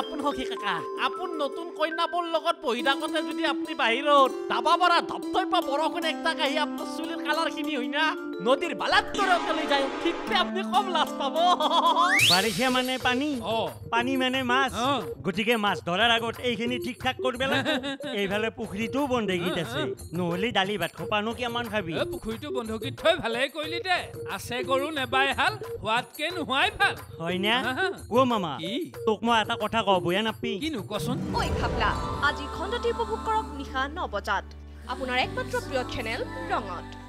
আপোন সখী কাকা। আপোন নতুন কন্যাবোৰ লগত বহি থাকোতে যদি আপুনি বাহিৰত দাবা পৰা ধপধপা বৰষুণ একটাক আহি আপোনাৰ চুলিৰ কালাৰ খিনি হয় না নদীৰ বালাত দৰে উতলি যায় ঠিকছে আপুনি কম লাজ পাব। বাৰিষা মানে পানী। পানী মানে মাছ। গতিকে মাছ ধৰাৰ আগত এইখিনি ঠিক ঠাক কৰিব লাগিব এইফালে পুখুৰীটোও বন্ধকীত আছে। নহ'লে দালি ভাত খোপানো কিমান খাবি? এ পুখুৰীটো বন্ধকীত থৈ ভালে কৰিলি দে। আছে গৰু নেবাই হাল হোৱাতকে নোহোৱাই ভাল। হয়নে? হা, হা। অ' মামা কি? তোক মই এটা কথা কওঁ বয়া নাপি কিনো কচোন ঐ খাপলা আজি খণ্ডটি উপভোগ কৰক নিশা ন বজাত আপোনাৰ একমাত্ৰ প্ৰিয় চেনেল ৰঙত।